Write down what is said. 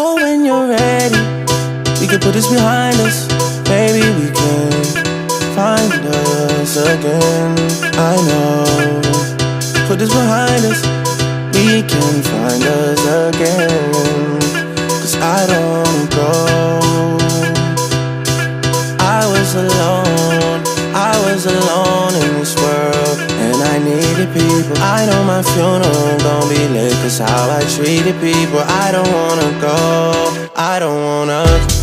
Oh, when you're ready, we can put this behind us. Maybe we can find us again. I know. Put this behind us, we can find us again. Cause I don't go. I was alone, I was alone in this world, and I needed people. I know my funeral gon' be how I treated people. I don't wanna go, I don't wanna.